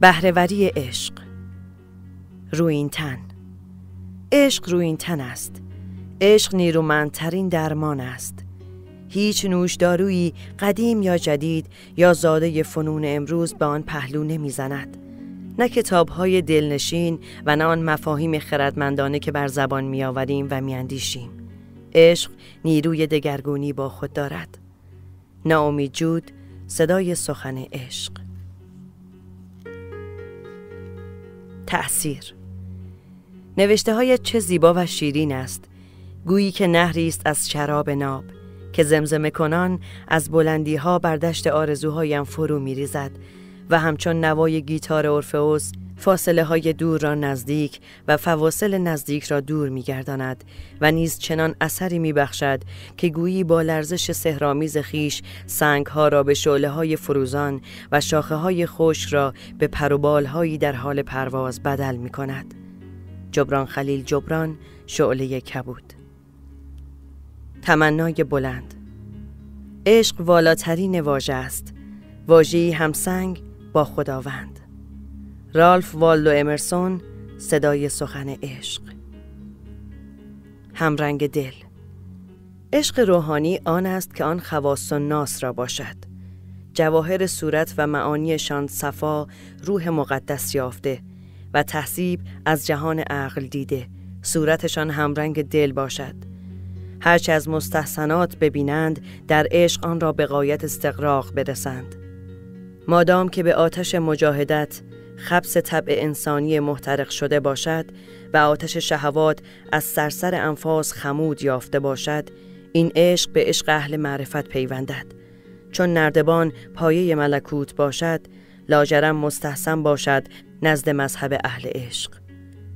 بهرهوری عشق. روین تن عشق روین تن است. عشق نیرومندترین درمان است. هیچ نوشدارویی قدیم یا جدید یا زاده فنون امروز به آن پهلو نمی‌زند. نه کتابهای دلنشین و نه آن مفاهیم خردمندانه که بر زبان میآوریم و میاندیشیم. عشق نیروی دگرگونی با خود دارد. نامی جود صدای سخن عشق. تأثیر. نوشته های چه زیبا و شیرین است. گویی که نهری است از شراب ناب که زمزمه کنان از بلندی ها بر دشت آرزوهایم فرو می ریزد و همچون نوای گیتار اورفئوس فاصله های دور را نزدیک و فواصل نزدیک را دور می گرداند و نیز چنان اثری می بخشد که گویی با لرزش سهرامیز خیش سنگ ها را به شعله های فروزان و شاخه های خشک را به پروبال هایی در حال پرواز بدل می کند. جبران خلیل جبران شعله کبود. تمنای بلند. عشق والاترین واژه است. واژه‌ای همسنگ با خداوند. رالف والدو امرسون صدای سخن عشق. همرنگ دل. عشق روحانی آن است که آن خواست و ناس را باشد. جواهر صورت و معانیشان صفا روح مقدس یافته و تحصیب از جهان عقل دیده. صورتشان همرنگ دل باشد. هرچه از مستحسنات ببینند در عشق آن را به قایت استقراق برسند. مادام که به آتش مجاهدت خبس طبع انسانی محترق شده باشد و آتش شهوات از سرسر انفاس خمود یافته باشد این عشق به عشق اهل معرفت پیوندد. چون نردبان پایه ملکوت باشد لاجرم مستحسن باشد نزد مذهب اهل عشق.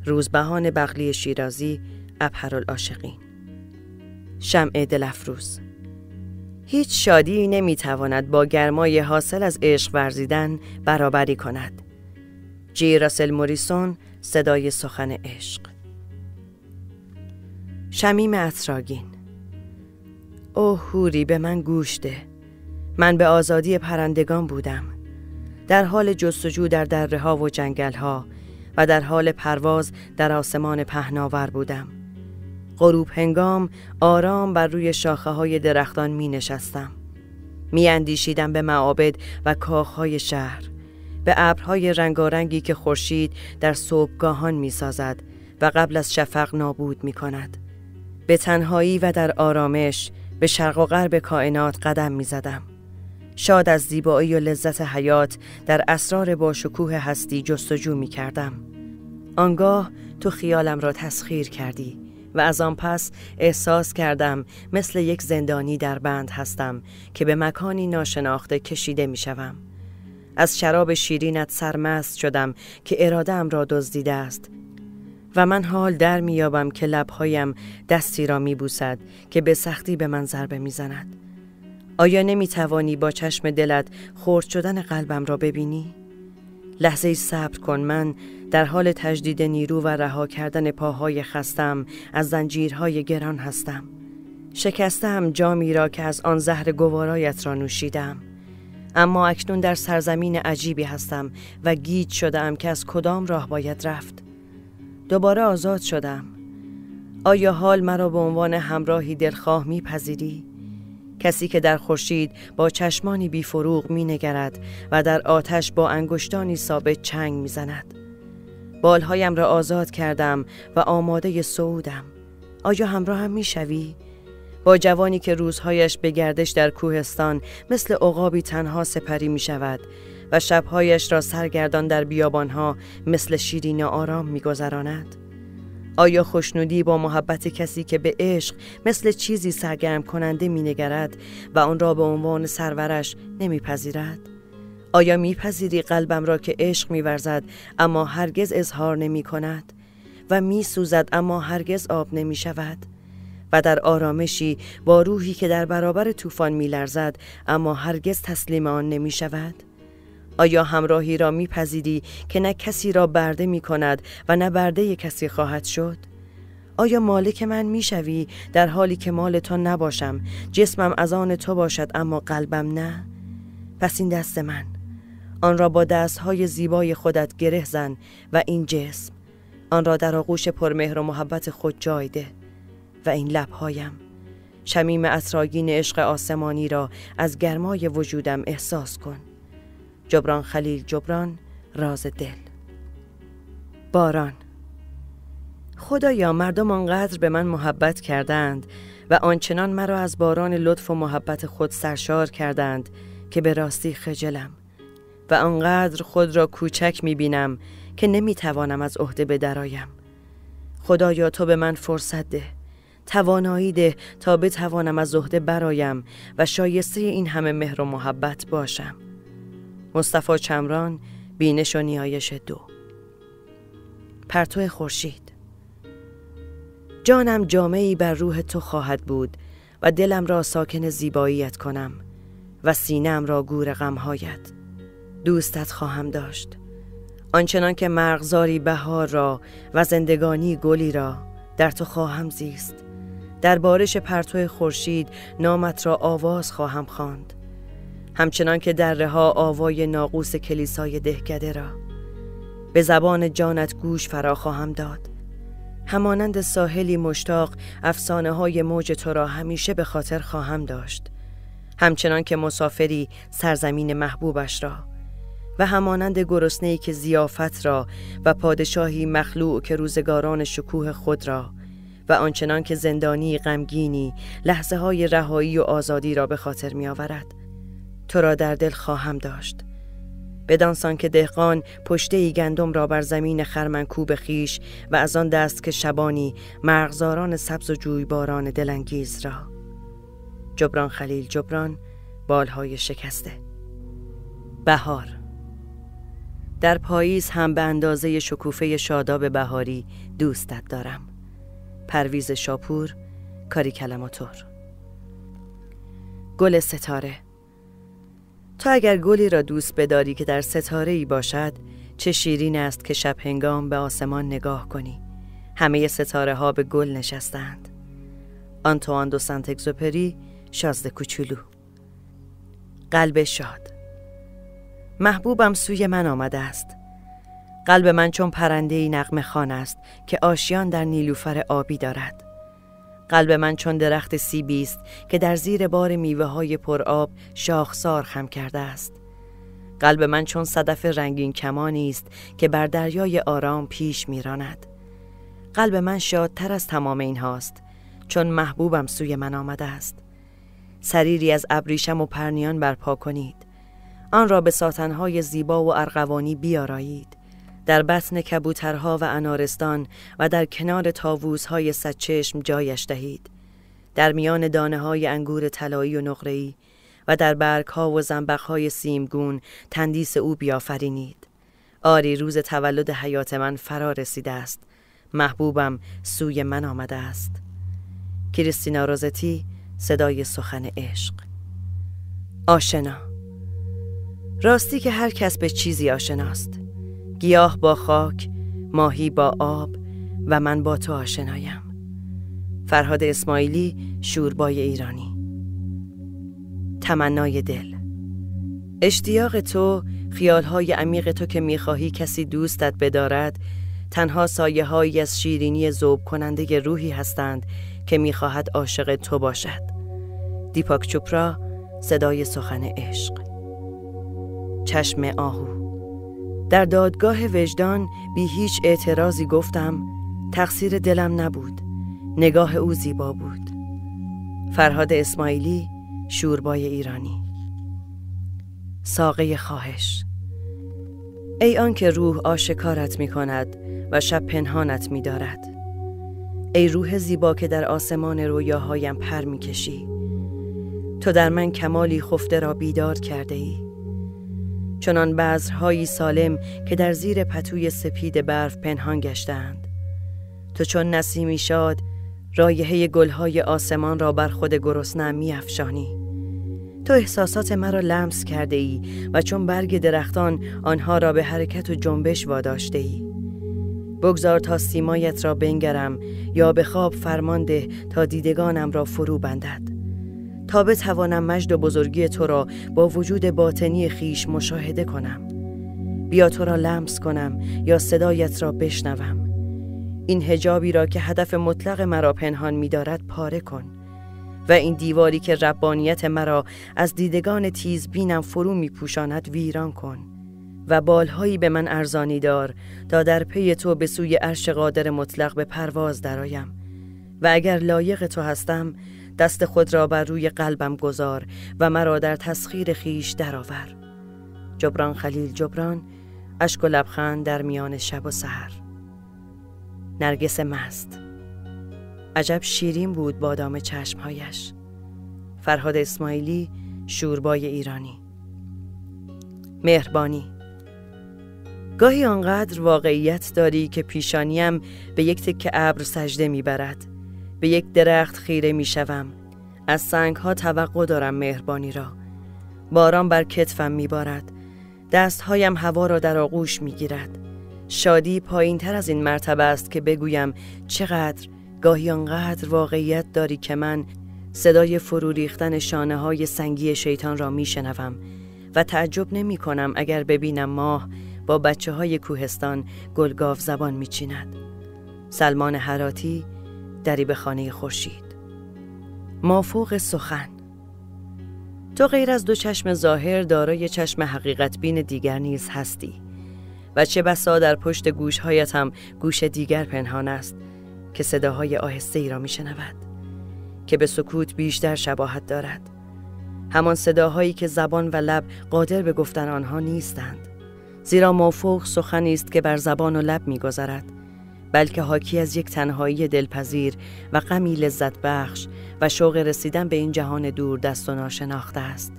روزبهان بغلی شیرازی العاشقین شمع دلفروز هیچ شادی نمی‌تواند با گرمای حاصل از عشق ورزیدن برابری کند. جی راسل موریسون صدای سخن عشق. شمیم اتراگین اوه هوری به من گوش ده. من به آزادی پرندگان بودم. در حال جستجو در دره ها و جنگل ها و در حال پرواز در آسمان پهناور بودم. غروب هنگام آرام بر روی شاخه های درختان می نشستم. می اندیشیدم به معابد و کاخهای شهر. به ابرهای رنگارنگی که خورشید در صبحگاهان می سازد و قبل از شفق نابود می کند. به تنهایی و در آرامش به شرق و غرب کائنات قدم می زدم. شاد از زیبایی و لذت حیات در اسرار با شکوه هستی جستجو می کردم. آنگاه تو خیالم را تسخیر کردی و از آن پس احساس کردم مثل یک زندانی در بند هستم که به مکانی ناشناخته کشیده می شوم. از شراب شیرینت سرمست شدم که ارادم را دزدیده است. و من حال در میابم که لبهایم دستی را میبوسد که به سختی به من ضربه می‌زند. آیا نمی‌توانی با چشم دلت خورد شدن قلبم را ببینی؟ لحظه صبر کن. من در حال تجدید نیرو و رها کردن پاهای خستم از زنجیرهای گران هستم. شکستم جامی را که از آن زهر گوارایت را نوشیدم اما اکنون در سرزمین عجیبی هستم و گیج شدم که از کدام راه باید رفت دوباره آزاد شدم آیا حال مرا به عنوان همراهی دلخواه میپذیری؟ کسی که در خورشید با چشمانی بیفروغ می نگرد و در آتش با انگشتانی ثابت چنگ می زند. بالهایم را آزاد کردم و آماده سعودم. آیا همراه هم می شوی؟ با جوانی که روزهایش به گردش در کوهستان مثل عقابی تنها سپری می شود و شبهایش را سرگردان در بیابانها مثل شیرین آرام می گذراند. آیا خوشنودی با محبت کسی که به عشق مثل چیزی سرگرم کننده می نگرد و آن را به عنوان سرورش نمیپذیرد؟ آیا میپذیری قلبم را که عشق میورزد اما هرگز اظهار نمی کند و می سوزد اما هرگز آب نمی شود؟ و در آرامشی با روحی که در برابر طوفان میلرزد اما هرگز تسلیم آن نمی شود؟ آیا همراهی را میپذیری که نه کسی را برده می کند و نه برده کسی خواهد شد؟ آیا مالک من می‌شوی در حالی که مال تو نباشم جسمم از آن تو باشد اما قلبم نه؟ پس این دست من آن را با دستهای زیبای خودت گره زن و این جسم آن را در آغوش پرمهر و محبت خود جای ده و این لبهایم. شمیم اسراگین عشق آسمانی را از گرمای وجودم احساس کن. جبران خلیل جبران راز دل. باران. خدایا مردم آنقدر به من محبت کردند و آنچنان مرا از باران لطف و محبت خود سرشار کردند که به راستی خجلم و آنقدر خود را کوچک می بینم که نمی توانم از عهده بدرایم. خدایا تو به من فرصت ده. توانایی ده تا بتوانم از عهده برایم و شایسته این همه مهر و محبت باشم. مصطفی چمران بینش و نیایش دو. پرتو خورشید. جانم جامعی بر روح تو خواهد بود و دلم را ساکن زیباییت کنم و سینم را گور غمهایت. دوستت خواهم داشت. آنچنان که مرغزاری بهار را و زندگانی گلی را در تو خواهم زیست. در بارش پرتو خورشید نامت را آواز خواهم خواند. همچنان که در رها آوای ناقوس کلیسای دهکده را. به زبان جانت گوش فرا خواهم داد. همانند ساحلی مشتاق افسانه های موج تو را همیشه به خاطر خواهم داشت. همچنان که مسافری سرزمین محبوبش را و همانند گرسنه‌ای که زیافت را و پادشاهی مخلوع که روزگاران شکوه خود را و آنچنان که زندانی غمگینی لحظه های رهایی و آزادی را به خاطر می آورد. تو را در دل خواهم داشت. بدانسان که دهقان پشته ای گندم را بر زمین خرمنکوب خیش و از آن دست که شبانی مرغزاران سبز و جویباران دلانگیز را. جبران خلیل جبران بالهای شکسته. بهار. در پاییز هم به اندازه شکوفه شاداب بهاری دوستت دارم. پرویز شاپور کاری کلماتور گل ستاره. تو اگر گلی را دوست بداری که در ستاره ای باشد چه شیرین است که شب هنگام به آسمان نگاه کنی. همه ستاره ها به گل نشستند آنتوان دو سنت اگزوپری شازده کوچولو. قلب شاد. محبوبم سوی من آمده است. قلب من چون پرنده ای نغمه خان است که آشیان در نیلوفر آبی دارد. قلب من چون درخت سیبی است که در زیر بار میوه های پرآب شاخسار خم کرده است. قلب من چون صدف رنگین کمانی است که بر دریای آرام پیش میراند. قلب من شادتر از تمام این هاست چون محبوبم سوی من آمده است. سریری از ابریشم و پرنیان برپا کنید. آن را به ساتنهای زیبا و ارغوانی بیارایید. در بطن کبوترها و انارستان و در کنار تاووزهای سچشم جایش دهید. در میان دانه های انگور طلایی و نقره‌ای و در برگ ها و زنبق های سیمگون تندیس او بیافرینید. آری روز تولد حیات من فرا رسیده است. محبوبم سوی من آمده است. کریستینا روزتی صدای سخن عشق. آشنا. راستی که هر کس به چیزی آشناست. گیاه با خاک ماهی با آب و من با تو آشنایم. فرهاد اسماعیلی شوربای ایرانی. تمنای دل. اشتیاق تو خیالهای عمیق تو که می‌خواهی کسی دوستت بدارد تنها سایه هایی از شیرینی زوب کننده روحی هستند که می‌خواهد عاشق تو باشد. دیپاک چوپرا صدای سخن عشق. چشم آهو. در دادگاه وجدان بی هیچ اعتراضی گفتم تقصیر دلم نبود نگاه او زیبا بود. فرهاد اسماعیلی شوربای ایرانی. ساقه خواهش. ای آنکه روح آشکارت می کند و شب پنهانت می دارد ای روح زیبا که در آسمان رویاهایم پر می کشی تو در من کمالی خفته را بیدار کرده ای. چنان بذرهایی سالم که در زیر پتوی سپید برف پنهان گشتند. تو چون نسیمی شاد رایحه گلهای آسمان را بر خود گرسنه‌ام میافشانی. تو احساسات مرا لمس کرده ای و چون برگ درختان آنها را به حرکت و جنبش واداشته ای بگذار تا سیمایت را بنگرم یا به خواب فرمانده تا دیدگانم را فرو بندد. تا بتوانم مجد و بزرگی تو را با وجود باطنی خیش مشاهده کنم. بیا تو را لمس کنم یا صدایت را بشنوم. این هجابی را که هدف مطلق مرا پنهان می دارد پاره کن. و این دیواری که ربانیت مرا از دیدگان تیز بینم فرو می پوشاند ویران کن. و بالهایی به من ارزانی دار تا در پی تو به سوی عرش قادر مطلق به پرواز درآیم. و اگر لایق تو هستم دست خود را بر روی قلبم گذار و مرا در تسخیر خیش درآور. جبران خلیل جبران اشک و لبخند در میان شب و سحر. نرگس مست. عجب شیرین بود بادام چشمهایش. فرهاد اسماعیلی شوربای ایرانی. مهربانی. گاهی آنقدر واقعیت داری که پیشانیم به یک تکه ابر سجده می‌برد. به یک درخت خیره می‌شوم از سنگ ها توقع دارم مهربانی را. باران بر کتفم میبارد دستهایم هوا را در آغوش می‌گیرد شادی پایین تر از این مرتبه است که بگویم چقدر گاهی آنقدر واقعیت داری که من صدای فرو ریختن شانه های سنگی شیطان را میشنوم و تعجب نمی کنم اگر ببینم ماه با بچه های کوهستان گلگاف زبان میچیند. سلمان حراتی دری به خانه خورشید. مافوق سخن. تو غیر از دو چشم ظاهر دارای چشم حقیقت بین دیگر نیز هستی. و چه بسا در پشت گوشهایت هم گوش دیگر پنهان است که صداهای آهسته ای را می شنود که به سکوت بیشتر شباهت دارد. همان صداهایی که زبان و لب قادر به گفتن آنها نیستند زیرا مافوق سخنی است که بر زبان و لب میگذرد. بلکه حاکی از یک تنهایی دلپذیر و غمی لذت بخش و شوق رسیدن به این جهان دور دست و ناشناخته است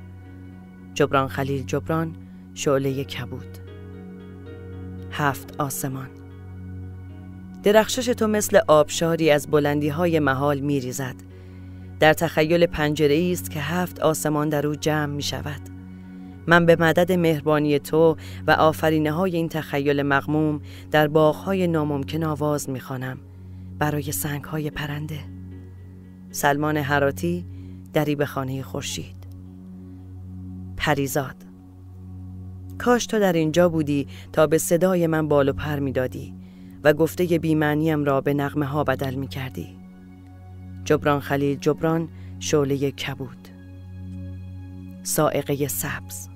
جبران خلیل جبران شعله کبود هفت آسمان درخشش تو مثل آبشاری از بلندی های محال می ریزد. در تخیل پنجره است که هفت آسمان در او جمع می شود. من به مدد مهربانی تو و آفرینه های این تخیل مغموم در های ناممکن آواز می خانم برای سنگ های پرنده. سلمان حراتی دری به خانه خورشید. پریزاد کاش تو در اینجا بودی تا به صدای من بال و پر می دادی و گفته بیمعنیم را به نغمه ها بدل می کردی. جبران خلیل جبران شعله کبود سائقه سبز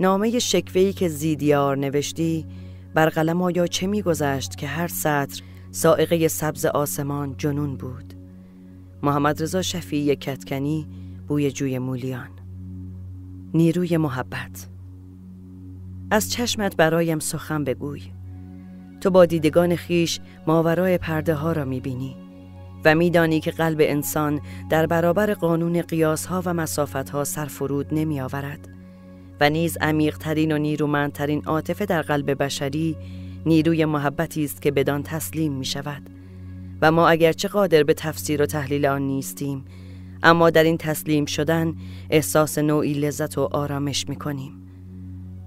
نامه شکوهی که زیدیار نوشتی بر قلم آیا چه میگذشت که هر سطر سائقه سبز آسمان جنون بود؟ محمد رضا شفیعی کتکنی بوی جوی مولیان. نیروی محبت. از چشمت برایم سخن بگوی. تو با دیدگان خیش ماورای پرده ها را می‌بینی و میدانی که قلب انسان در برابر قانون قیاس ها و مسافت ها سرفرود نمی آورد و نیز عمیقترین و نیرومندترین عاطفه در قلب بشری نیروی محبتی است که بدان تسلیم می شود و ما اگرچه قادر به تفسیر و تحلیل آن نیستیم اما در این تسلیم شدن احساس نوعی لذت و آرامش می کنیم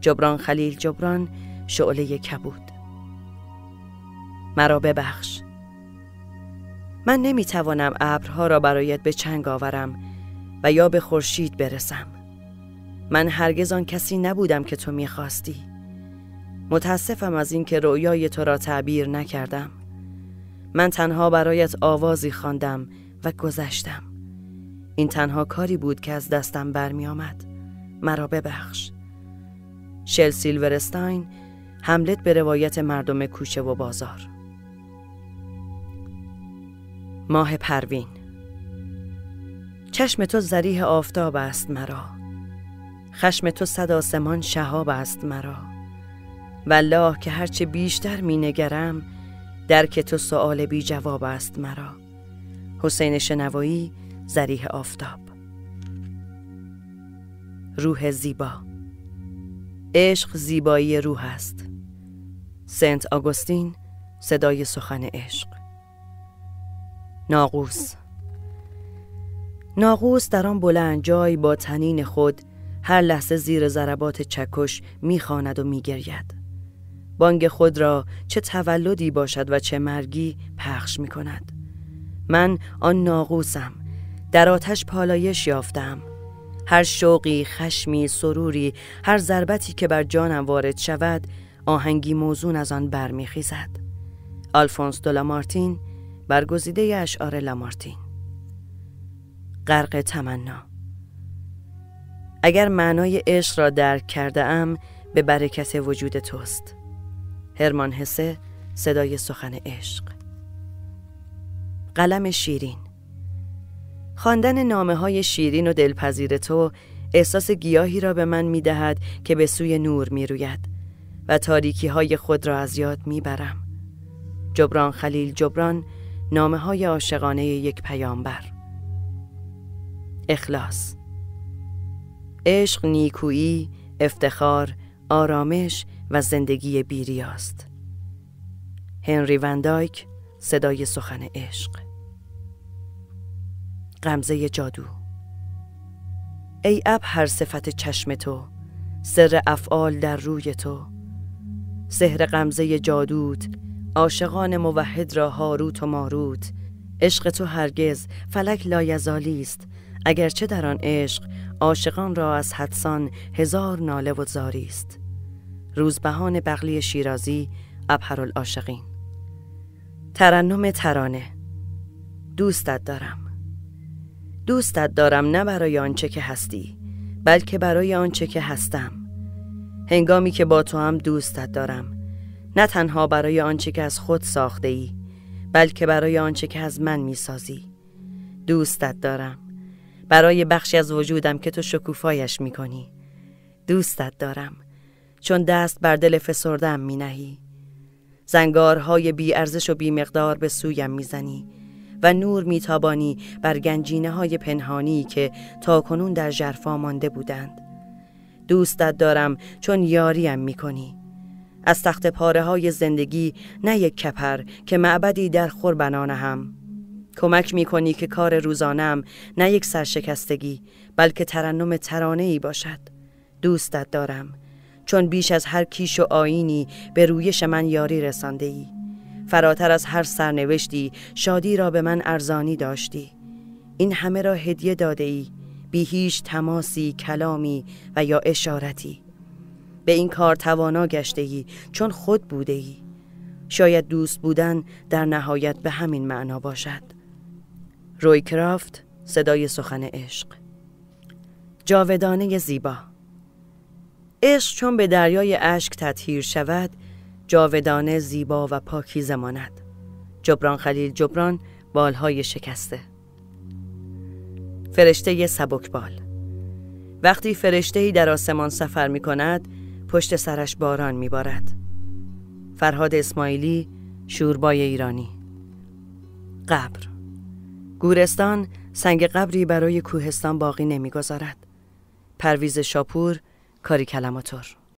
جبران خلیل جبران شعله کبود. مرا ببخش. من نمی توانم ابرها را برایت به چنگ آورم و یا به خورشید برسم. من هرگز آن کسی نبودم که تو می‌خواستی. متاسفم از اینکه رویای تو را تعبیر نکردم. من تنها برایت آوازی خواندم و گذشتم. این تنها کاری بود که از دستم برمی آمد مرا ببخش. شل سیلورستاین حملت به روایت مردم کوچه و بازار. ماه پروین. چشم تو زریح آفتاب است مرا. خشم تو صد آسمان شهاب است مرا. والله که هرچه بیشتر می نگرم درک تو سؤال بی جواب است مرا. حسین شنوایی زریح آفتاب. روح زیبا. عشق زیبایی روح است. سنت آگوستین صدای سخن عشق. ناقوس. ناقوس در آن بلند جای با تنین خود هر لحظه زیر ضربات چکش می‌خواند و میگرید بانگ خود را چه تولدی باشد و چه مرگی پخش می کند. من آن ناقوسم در آتش پالایش یافتم هر شوقی، خشمی، سروری، هر ضربتی که بر جانم وارد شود آهنگی موزون از آن برمیخیزد. آلفونس دولامارتین برگزیده اشعار لامارتین غرق تمنا اگر معنای عشق را درک کرده ام به برکت وجود توست. هرمان حسه صدای سخن عشق. قلم شیرین. خواندن نامه های شیرین و دلپذیر تو احساس گیاهی را به من می دهد که به سوی نور می روید و تاریکی های خود را از یاد می برم. جبران خلیل جبران نامه های عاشقانه یک پیامبر. اخلاص. عشق نیکویی، افتخار، آرامش و زندگی بیریاست. هنری وندایک صدای سخن عشق. غمزه جادو. ای اب هر صفت چشم تو سر افعال در روی تو. سحر غمزه جادوت عاشقان موحد را هاروت و ماروت. عشق تو هرگز فلک لایزالی است اگرچه در آن عشق عاشقان را از حدسان هزار ناله و زاری است. روزبهان بغلی شیرازی ابهر العاشقین ترنم ترانه. دوستت دارم. دوستت دارم نه برای آنچه که هستی بلکه برای آنچه که هستم. هنگامی که با تو هم دوستت دارم. نه تنها برای آنچه که از خود ساخته ای بلکه برای آنچه که از من می‌سازی. دوستت دارم. برای بخشی از وجودم که تو شکوفایش می‌کنی. دوستت دارم. چون دست بر دل فسردم می نهی زنگارهای بی ارزش و بی مقدار به سویم می‌زنی و نور میتابانی بر گنجینه های پنهانی که تا کنون در جرفا مانده بودند. دوستت دارم چون یاریم می‌کنی. از تخت پاره های زندگی نه یک کپر که معبدی در خور بنانه هم کمک می کنی که کار روزانم نه یک سرشکستگی بلکه ترنم ترانه ای باشد. دوستت دارم. چون بیش از هر کیش و آینی به رویش من یاری رسانده ای فراتر از هر سرنوشتی شادی را به من ارزانی داشتی. این همه را هدیه داده ای بی هیچ تماسی کلامی و یا اشارتی. به این کار توانا گشته ای چون خود بوده ای شاید دوست بودن در نهایت به همین معنا باشد. روی کرافت صدای سخن عشق. جاودانه زیبا. عشق چون به دریای اشک تطهیر شود جاودانه زیبا و پاکیزه ماند. جبران خلیل جبران بالهای شکسته. فرشته سبکبال. وقتی فرشته در آسمان سفر می کند پشت سرش باران می بارد. فرهاد اسماعیلی شوربای ایرانی. قبر. گورستان سنگ قبری برای کوهستان باقی نمی‌گذارد. پرویز شاپور کاری کلماتور